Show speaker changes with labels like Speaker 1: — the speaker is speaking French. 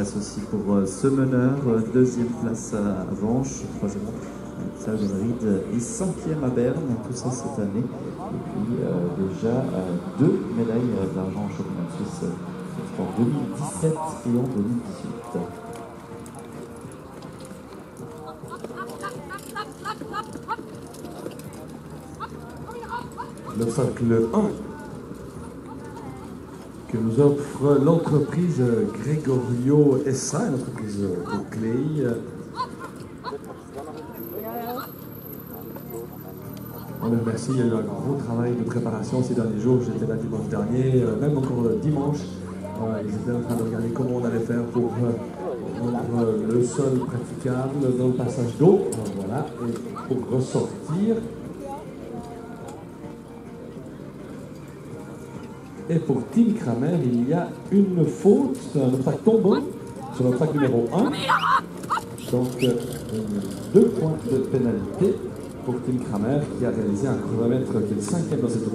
Speaker 1: aussi pour euh, ce meneur. Euh, deuxième place à Vanche, troisième à Ride et cinquième à Berne, tout ça cette année. Et puis déjà deux médailles d'argent au championnat Suisse en 2017 et en 2018.
Speaker 2: L'obstacle 1 que nous offre l'entreprise Gregorio SA, une entreprise de clé. On le remercie, il y a eu un gros travail de préparation ces derniers jours. J'étais là dimanche dernier, euh, même encore dimanche. ils étaient en train de regarder comment on allait faire pour euh, rendre le sol praticable dans le passage d'eau. Voilà, et pour ressortir. Et pour Tim Kramer, il y a une faute, un obstacle tombant sur l'obstacle numéro 1. Donc, euh, deux points de pénalité pour Tim Kramer qui a réalisé un chronomètre qui est le cinquième dans cette